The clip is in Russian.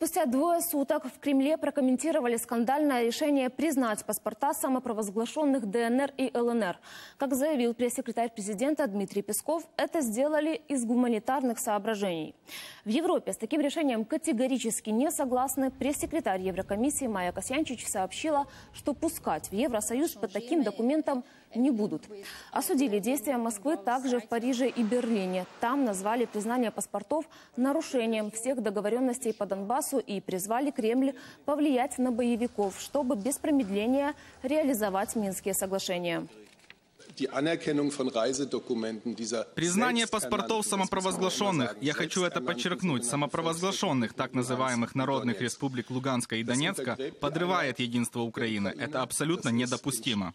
Спустя двое суток в Кремле прокомментировали скандальное решение признать паспорта самопровозглашенных ДНР и ЛНР. Как заявил пресс-секретарь президента Дмитрий Песков, это сделали из гуманитарных соображений. В Европе с таким решением категорически не согласны. Пресс-секретарь Еврокомиссии Майя Касьянчич сообщила, что пускать в Евросоюз по таким документам не будут. Осудили действия Москвы также в Париже и Берлине. Там назвали признание паспортов нарушением всех договоренностей по Донбассу и призвали Кремль повлиять на боевиков, чтобы без промедления реализовать Минские соглашения. Признание паспортов самопровозглашенных, я хочу это подчеркнуть, самопровозглашенных так называемых народных республик Луганска и Донецка подрывает единство Украины. Это абсолютно недопустимо.